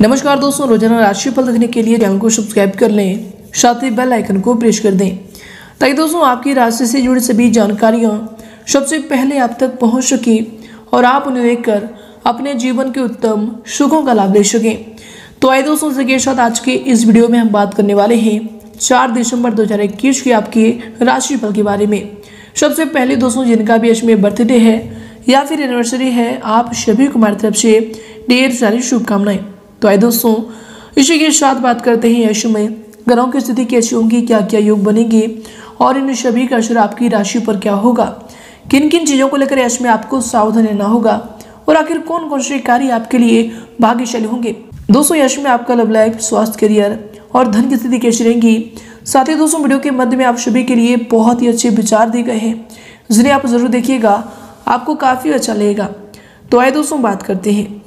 नमस्कार दोस्तों, रोज़ाना राशिफल देखने के लिए चैनल को सब्सक्राइब कर लें, साथ ही बेल आइकन को प्रेस कर दें। ताकि दोस्तों, आपकी राशि से जुड़ी सभी जानकारियाँ सबसे पहले आप तक पहुँच सके और आप उन्हें देखकर अपने जीवन के उत्तम सुखों का लाभ ले सकें। तो आइए दोस्तों के साथ आज के इस वीडियो में हम बात करने वाले हैं चार दिसंबर दो हज़ार इक्कीस की आपके राशिफल के बारे में। सबसे पहले दोस्तों, जिनका भी इसमें बर्थडे है या फिर एनिवर्सरी है, आप सभी को हमारी तरफ़ से ढेर सारी शुभकामनाएँ। तो आए दोस्तों, इसी के साथ बात करते हैं यश में। ग्रहों की स्थिति कैसी होगी क्या क्या योग बनेंगे और इन सभी का असर आपकी राशि पर क्या होगा? किन किन चीज़ों को लेकर यश में आपको सावधान रहना होगा और आखिर कौन कौन से कार्य आपके लिए भाग्यशाली होंगे? दोस्तों, यश में आपका लव लाइफ स्वास्थ्य करियर और धन की स्थिति कैसी रहेंगी? साथ ही दोस्तों, वीडियो के मध्य में आप सभी के लिए बहुत ही अच्छे विचार दिए गए हैं, जिन्हें आप ज़रूर देखिएगा, आपको काफ़ी अच्छा लगेगा। तो आए दोस्तों, बात करते हैं।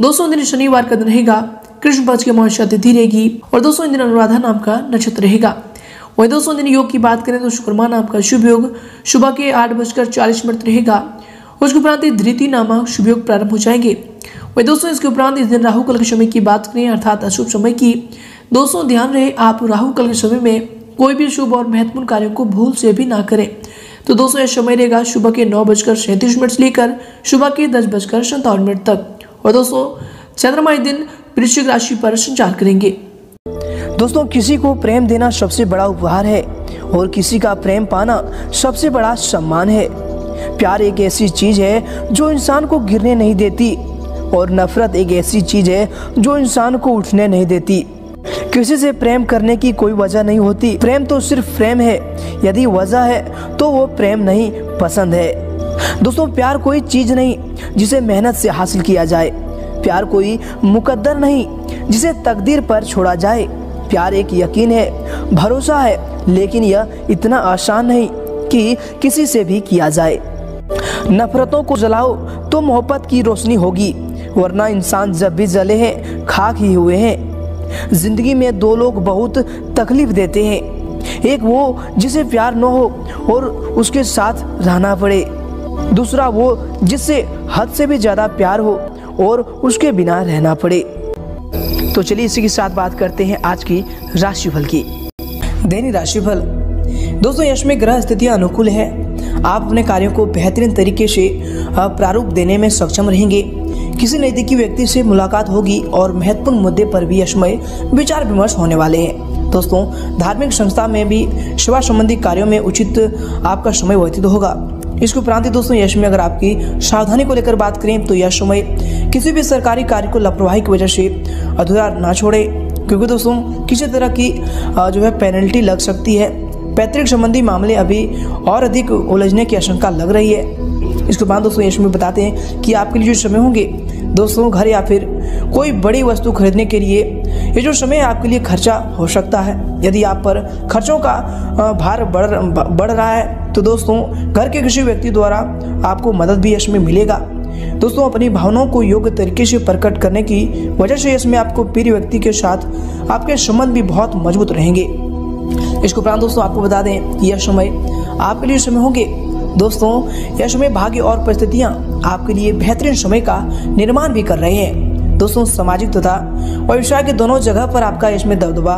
दोस्तों, दिन शनिवार का दिन रहेगा। कृष्ण पक्ष की अमावस्या तिथि रहेगी और दोस्तों दिन अनुराधा नाम का नक्षत्र रहेगा। वही दोस्तों दिन योग की बात करें तो शुक्रमा नाम का शुभ योग सुबह के आठ बजकर चालीस मिनट रहेगा। उसके उपरांत धृति नामक शुभ योग प्रारंभ हो जाएँगे। वही दोस्तों, इसके उपरांत इस दिन राहु कल के समय की बात करें, अर्थात अशुभ समय की। दोस्तों, ध्यान रहे, आप राहु कल के समय में कोई भी शुभ और महत्वपूर्ण कार्यों को भूल से भी ना करें। तो दोस्तों, यह समय रहेगा सुबह के नौ बजकर सैंतीस मिनट से लेकर सुबह के दस बजकर सत्तावन मिनट तक। और दोस्तों, चंद्रमा इस दिन वृश्चिक राशि पर संचार करेंगे। दोस्तों, किसी को प्रेम देना सबसे बड़ा उपहार है और किसी का प्रेम पाना सबसे बड़ा सम्मान है। प्यार एक ऐसी चीज़ है जो इंसान को गिरने नहीं देती और नफरत एक ऐसी चीज़ है जो इंसान को उठने नहीं देती। किसी से प्रेम करने की कोई वजह नहीं होती। प्रेम तो सिर्फ़ प्रेम है। यदि वजह है तो वो प्रेम नहीं, पसंद है। दोस्तों, प्यार कोई चीज़ नहीं। जिसे मेहनत से हासिल किया जाए। प्यार कोई मुकद्दर नहीं, जिसे तकदीर पर छोड़ा जाए। प्यार एक यकीन है, भरोसा है, लेकिन यह इतना आसान नहीं कि किसी से भी किया जाए। नफरतों को जलाओ तो मोहब्बत की रोशनी होगी, वरना इंसान जब भी जले हैं, खाक ही हुए हैं। ज़िंदगी में दो लोग बहुत तकलीफ़ देते हैं, एक वो जिसे प्यार न हो और उसके साथ रहना पड़े। दूसरा वो जिससे हद से भी ज़्यादा प्यार हो और उसके बिना रहना पड़े। तो चलिए इसी के साथ बात करते हैं आज की राशिफल की। दैनिक राशिफल। दोस्तों, यश में ग्रह स्थितियाँ अनुकूल है। आप अपने कार्यों को बेहतरीन तरीके से प्रारूप देने में सक्षम रहेंगे। किसी नज़दीकी व्यक्ति से मुलाकात होगी और महत्वपूर्ण मुद्दे पर भी यशमय विचार विमर्श होने वाले हैं। दोस्तों, धार्मिक संस्था में भी सेवा संबंधी कार्यों में उचित आपका समय व्यतीत होगा। इसके उपरांत दोस्तों, यश में अगर आपकी सावधानी को लेकर बात करें तो यश में किसी भी सरकारी कार्य को लापरवाही की वजह से अधूरा ना छोड़े। क्योंकि दोस्तों, किसी तरह की जो है पेनल्टी लग सकती है। पैतृक संबंधी मामले अभी और अधिक उलझने की आशंका लग रही है। इसके बाद दोस्तों, यश में बताते हैं कि आपके लिए जो समय होंगे दोस्तों, घर या फिर कोई बड़ी वस्तु खरीदने के लिए ये जो समय आपके लिए खर्चा हो सकता है। यदि आप पर खर्चों का भार बढ़ बढ़ रहा है तो दोस्तों, घर के किसी व्यक्ति द्वारा आपको मदद भी इसमें मिलेगा। दोस्तों, अपनी भावनाओं को योग्य तरीके से प्रकट करने की वजह से इसमें आपको प्रिय व्यक्ति के साथ आपके संबंध भी बहुत मज़बूत रहेंगे। इसके उपरांत दोस्तों, आपको बता दें कि यह समय आपके लिए समय होंगे। दोस्तों, यह समय भाग्य और परिस्थितियाँ आपके लिए बेहतरीन समय का निर्माण भी कर रहे हैं। दोस्तों, सामाजिक तथा व्यवसाय के दोनों जगह पर आपका इसमें दबदबा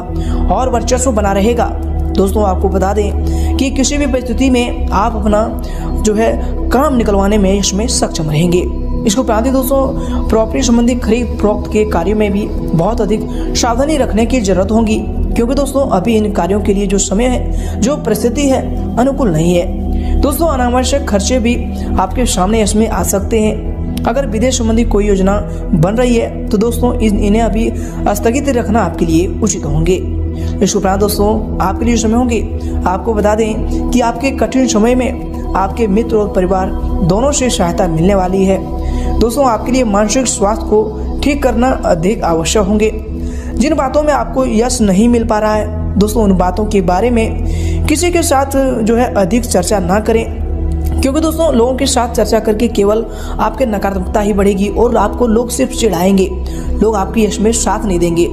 और वर्चस्व बना रहेगा। दोस्तों, आपको बता दें कि किसी भी परिस्थिति में आप अपना जो है काम निकलवाने में इसमें सक्षम रहेंगे। इसको उपरांत दोस्तों, प्रॉपर्टी संबंधी खरीद प्रोक्त के कार्यों में भी बहुत अधिक सावधानी रखने की ज़रूरत होगी, क्योंकि दोस्तों, अभी इन कार्यों के लिए जो समय है, जो परिस्थिति है, अनुकूल नहीं है। दोस्तों, अनावश्यक खर्चे भी आपके सामने इसमें आ सकते हैं। अगर विदेश संबंधी कोई योजना बन रही है तो दोस्तों इन्हें अभी स्थगित रखना आपके लिए उचित होंगे। इस उपरांत दोस्तों, आपके लिए समय होंगे। आपको बता दें कि आपके कठिन समय में आपके मित्र और परिवार दोनों से सहायता मिलने वाली है। दोस्तों, आपके लिए मानसिक स्वास्थ्य को ठीक करना अधिक आवश्यक होंगे। जिन बातों में आपको यश नहीं मिल पा रहा है दोस्तों, उन बातों के बारे में किसी के साथ जो है अधिक चर्चा ना करें। क्योंकि दोस्तों, लोगों के साथ चर्चा करके केवल आपके नकारात्मकता ही बढ़ेगी और आपको लोग सिर्फ़ चिढ़ाएँगे। लोग आपके यश में साथ नहीं देंगे।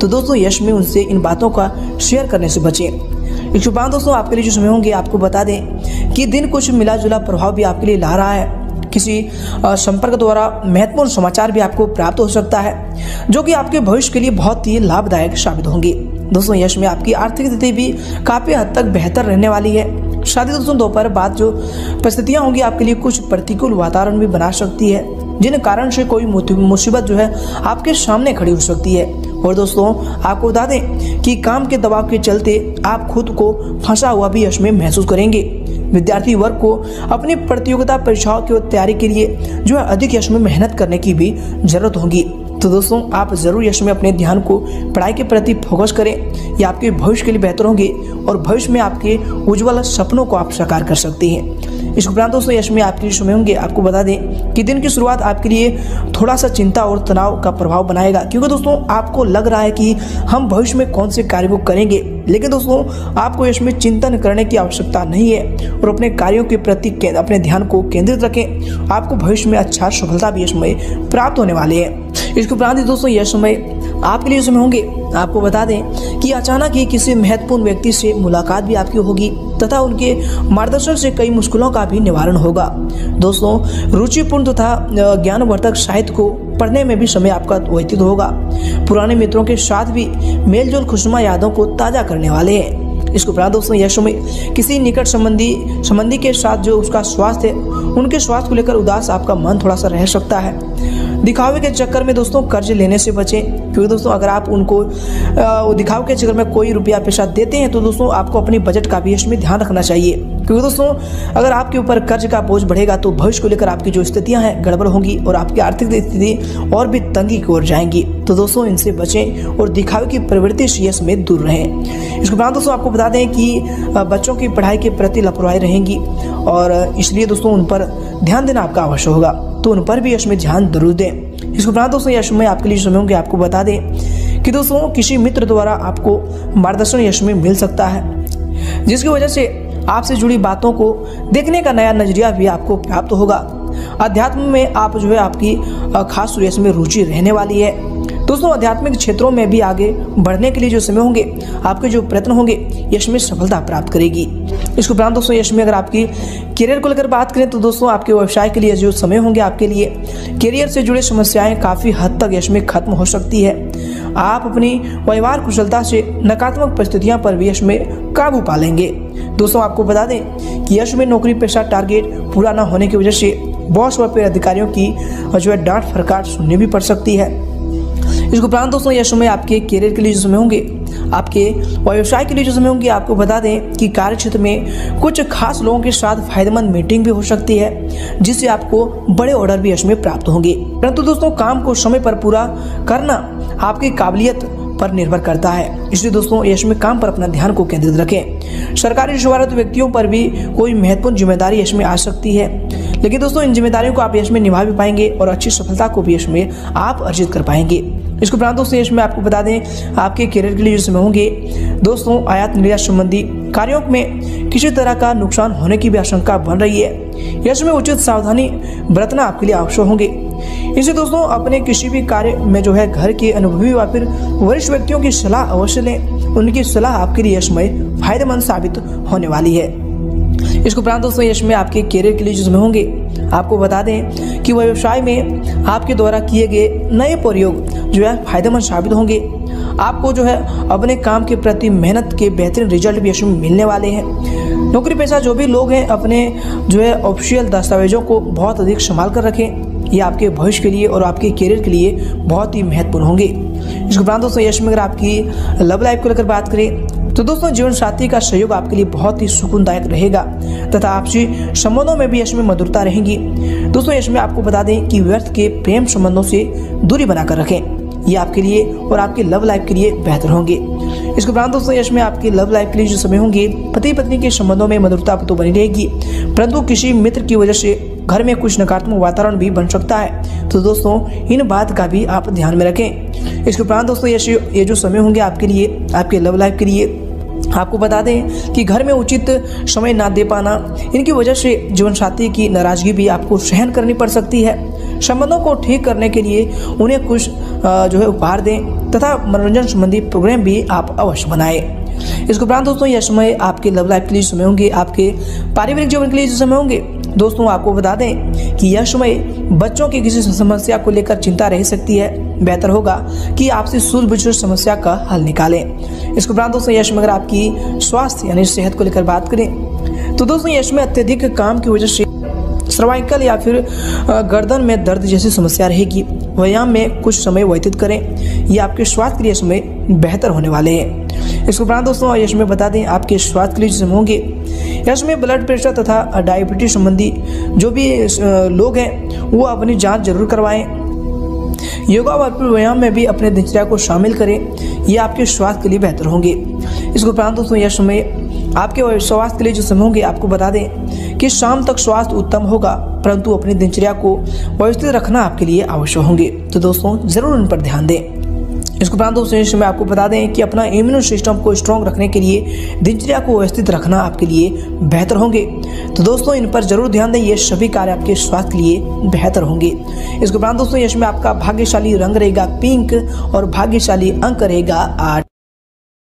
तो दोस्तों, यश में उनसे इन बातों का शेयर करने से बचें। एक दोस्तों, आपके लिए जो समय होंगे, आपको बता दें कि दिन कुछ मिला जुला प्रभाव भी आपके लिए ला रहा है। किसी संपर्क द्वारा महत्वपूर्ण समाचार भी आपको प्राप्त हो सकता है, जो कि आपके भविष्य के लिए बहुत ही लाभदायक साबित होंगे। दोस्तों, यश में आपकी आर्थिक स्थिति भी काफ़ी हद तक बेहतर रहने वाली है। शादी दोस्तों, दोपहर बाद जो परिस्थितियाँ होंगी, आपके लिए कुछ प्रतिकूल वातावरण भी बना सकती है, जिन कारण से कोई मुसीबत जो है, आपके सामने खड़ी हो सकती है। और दोस्तों, आपको बता दें कि काम के दबाव के चलते आप खुद को फंसा हुआ भी यश में महसूस करेंगे। विद्यार्थी वर्ग को अपनी प्रतियोगिता परीक्षाओं की तैयारी के लिए जो है, अधिक यश में मेहनत करने की भी ज़रूरत होगी। तो दोस्तों, आप ज़रूर यश में अपने ध्यान को पढ़ाई के प्रति फोकस करें। ये आपके भविष्य के लिए बेहतर होंगे और भविष्य में आपके उज्ज्वल सपनों को आप साकार कर सकते हैं। इस उपरांत दोस्तों, यश में आपके लिए समय होंगे। आपको बता दें कि दिन की शुरुआत आपके लिए थोड़ा सा चिंता और तनाव का प्रभाव बनाएगा, क्योंकि दोस्तों, आपको लग रहा है कि हम भविष्य में कौन से कार्य को करेंगे। लेकिन दोस्तों, आपको इसमें चिंतन करने की आवश्यकता नहीं है और अपने कार्यों के प्रति अपने ध्यान को केंद्रित रखें। आपको भविष्य में अच्छा सफलता भी इसमें प्राप्त होने वाले हैं। इसके उपरांत दोस्तों, यह समय आपके लिए समय होंगे। आपको बता दें कि अचानक ही किसी महत्वपूर्ण व्यक्ति से मुलाकात भी आपकी होगी तथा उनके मार्गदर्शन से कई मुश्किलों का भी निवारण होगा। दोस्तों, रुचिपूर्ण तथा ज्ञानवर्धक साहित्य को पढ़ने में भी समय आपका व्यतीत होगा। पुराने मित्रों के साथ भी मेलजोल खुशनुमा यादों को ताज़ा करने वाले हैं। इसके उपरांत दोस्तों, यह समय किसी निकट संबंधी संबंधी के साथ जो उसका स्वास्थ्य है, उनके स्वास्थ्य को लेकर उदास आपका मन थोड़ा सा रह सकता है। दिखावे के चक्कर में दोस्तों कर्ज लेने से बचें। क्योंकि दोस्तों, अगर आप उनको दिखावे के चक्कर में कोई रुपया पैसा देते हैं तो दोस्तों आपको अपनी बजट का भी इसमें ध्यान रखना चाहिए। क्योंकि दोस्तों, अगर आपके ऊपर कर्ज का बोझ बढ़ेगा तो भविष्य को लेकर आपकी जो स्थितियाँ हैं, गड़बड़ होंगी और आपकी आर्थिक स्थिति और भी तंगी की ओर जाएँगी। तो दोस्तों, इनसे बचें और दिखावे की प्रवृत्ति से में दूर रहें। इसके बाद दोस्तों, आपको बता दें कि बच्चों की पढ़ाई के प्रति लापरवाही रहेंगी और इसलिए दोस्तों उन पर ध्यान देना आपका आवश्यक होगा। तो उन पर भी यश में ध्यान ज़रूर दें। इसके उपरांत दोस्तों, यश में आपके लिए समय होंगे आपको बता दें कि दोस्तों, किसी मित्र द्वारा आपको मार्गदर्शन यश में मिल सकता है, जिसकी वजह से आपसे जुड़ी बातों को देखने का नया नज़रिया भी आपको प्राप्त होगा। अध्यात्म में आप जो है आपकी खास सूर्य में रुचि रहने वाली है। दोस्तों, आध्यात्मिक क्षेत्रों में भी आगे बढ़ने के लिए जो समय होंगे, आपके जो प्रयत्न होंगे, यश में सफलता प्राप्त करेगी। इसके उपरांत दोस्तों, यश में अगर आपकी करियर को लेकर बात करें तो दोस्तों, आपके व्यवसाय के लिए जो समय होंगे आपके लिए करियर से जुड़े समस्याएँ काफ़ी हद तक यश में खत्म हो सकती है। आप अपनी व्यवहार कुशलता से नकारात्मक परिस्थितियाँ पर भी यश में काबू पा लेंगे। दोस्तों, आपको बता दें कि यश में नौकरी पेशा टारगेट पूरा न होने की वजह से बॉस व पेड़ अधिकारियों की जो है डांट फरकार सुननी भी पड़ सकती है। इसके उपरांत दोस्तों, यह समय आपके करियर के लिए जो समय होंगे, आपके व्यवसाय के लिए जो समय होंगे, आपको बता दें कि कार्य क्षेत्र में कुछ खास लोगों के साथ फ़ायदेमंद मीटिंग भी हो सकती है, जिससे आपको बड़े ऑर्डर भी इसमें प्राप्त होंगे। परंतु दोस्तों, काम को समय पर पूरा करना आपकी काबिलियत पर निर्भर करता है। इसलिए दोस्तों, यश में काम पर अपना ध्यान को केंद्रित रखें। सरकारी सेवारत व्यक्तियों पर भी कोई महत्वपूर्ण ज़िम्मेदारी यश में आ सकती है। लेकिन दोस्तों, इन जिम्मेदारियों को आप यश में निभा भी पाएँगे और अच्छी सफलता को भी यश में आप अर्जित कर पाएँगे। इसके उपरांत दोस्तों, यश में आपको बता दें, आपके करियर के लिए जो समय होंगे, दोस्तों, आयात निर्यात संबंधी कार्यों में किसी तरह का नुकसान होने की भी आशंका बन रही है। यश में उचित सावधानी बरतना आपके लिए आवश्यक होंगे। इसे दोस्तों, अपने किसी भी कार्य में जो है घर के अनुभवी या फिर वरिष्ठ व्यक्तियों की सलाह अवश्य लें। उनकी सलाह आपके लिए यशमय, फ़ायदेमंद साबित होने वाली है। इसके उपरांत दोस्तों यश में आपके करियर के लिए जो समय होंगे। आपको बता दें कि व्यवसाय में आपके द्वारा किए गए नए प्रयोग जो है फ़ायदेमंद साबित होंगे। आपको जो है अपने काम के प्रति मेहनत के बेहतरीन रिज़ल्ट भी यश में मिलने वाले हैं। नौकरी पेशा जो भी लोग हैं, अपने जो है ऑफिशियल दस्तावेजों को बहुत अधिक संभाल कर रखें। ये आपके भविष्य के लिए और आपके करियर के लिए बहुत ही महत्वपूर्ण होंगे। इसके उपरांत दोस्तों, यश में अगर आपकी लव लाइफ को लेकर बात करें तो दोस्तों, जीवन साथी का सहयोग आपके लिए बहुत ही सुकूनदायक रहेगा, तथा आपसी संबंधों में भी यश में मधुरता रहेगी। दोस्तों, यश, में आपको बता दें कि व्यर्थ के प्रेम संबंधों से दूरी बनाकर रखें। ये आपके लिए और आपके लव लाइफ के लिए बेहतर होंगे। इसके उपरांत दोस्तों, यश, में आपके लव लाइफ के लिए जो समय होंगे पति पत्नी के संबंधों में मधुरता तो बनी रहेगी, परंतु किसी मित्र की वजह से घर में कुछ नकारात्मक वातावरण भी बन सकता है। तो दोस्तों, इन बात का भी आप ध्यान में रखें। इसके उपरांत दोस्तों यश ये जो समय होंगे आपके लिए, आपके लव लाइफ के लिए, आपको बता दें कि घर में उचित समय ना दे पाना, इनकी वजह से जीवन साथी की नाराज़गी भी आपको सहन करनी पड़ सकती है। संबंधों को ठीक करने के लिए उन्हें कुछ जो है उपहार दें तथा मनोरंजन संबंधी प्रोग्राम भी आप अवश्य बनाएँ। इसके उपरांत दोस्तों, यह समय आपके लव लाइफ के लिए समय होंगे, आपके पारिवारिक जीवन के लिए समय होंगे। दोस्तों, आपको बता दें कि यह समय बच्चों की किसी समस्या को लेकर चिंता रह सकती है। बेहतर होगा कि आपसे सूझबूझ समस्या का हल निकालें। इसके उपरांत दोस्तों यश में अगर आपकी स्वास्थ्य यानी सेहत को लेकर बात करें तो दोस्तों यश में अत्यधिक काम की वजह से सर्वाइकल या फिर गर्दन में दर्द जैसी समस्या रहेगी। व्यायाम में कुछ समय व्यतीत करें। यह आपके स्वास्थ्य के लिए समय बेहतर होने वाले हैं। इसके उपरांत दोस्तों यश में बता दें, आपके स्वास्थ्य के लिए जिसमें होंगे यश में ब्लड प्रेशर तथा डायबिटीज़ संबंधी जो भी लोग हैं, वो अपनी जाँच ज़रूर करवाएँ। योगा व व्यायाम में भी अपने दिनचर्या को शामिल करें, ये आपके स्वास्थ्य के लिए बेहतर होंगे। इसके उपरांत दोस्तों यह समय आपके स्वास्थ्य के लिए जो समय होंगे, आपको बता दें कि शाम तक स्वास्थ्य उत्तम होगा, परंतु अपनी दिनचर्या को व्यवस्थित रखना आपके लिए आवश्यक होंगे। तो दोस्तों, ज़रूर उन पर ध्यान दें। इसके उपरांत दोस्तों में आपको बता दें कि अपना इम्यून सिस्टम को स्ट्रॉन्ग रखने के लिए, दिनचर्या को व्यवस्थित रखना आपके लिए बेहतर होंगे। तो दोस्तों, इन पर ज़रूर ध्यान दें, ये सभी कार्य आपके स्वास्थ्य के लिए बेहतर होंगे। इसके उपरांत दोस्तों इसमें आपका भाग्यशाली रंग रहेगा पिंक और भाग्यशाली अंक रहेगा आठ।